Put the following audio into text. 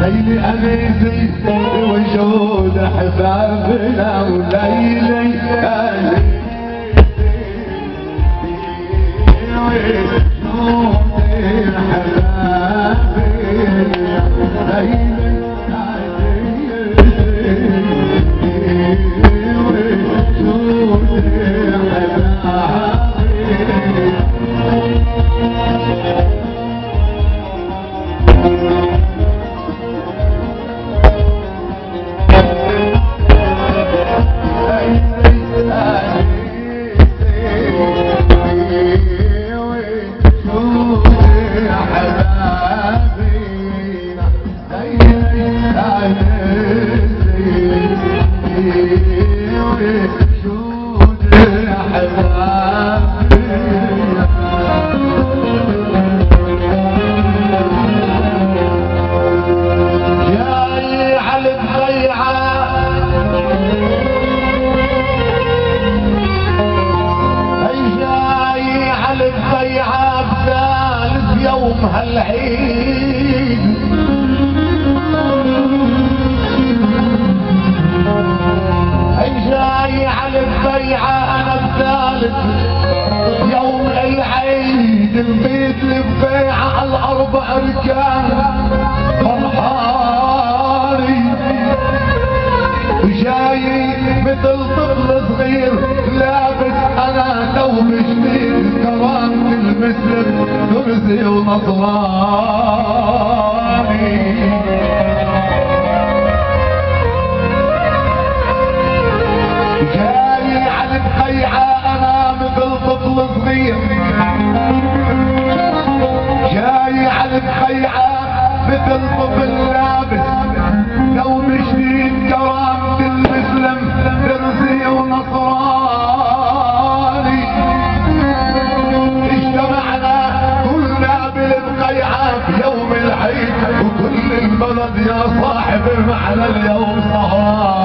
ليلي أنيسي وجود أحبابنا يوم هالعيد اي جاي على الضيعة أنا بثالث يوم العيد البيت البيعة على الاربع اركان فرحاني وجاي مثل طفل صغير لابس أنا ثوب جديد كرامة المسلم درزي ونصراني جاي على الضيعة أنا مثل طفل صغير جاي على مثل طفل لابس صاحب معنا اليوم سهراني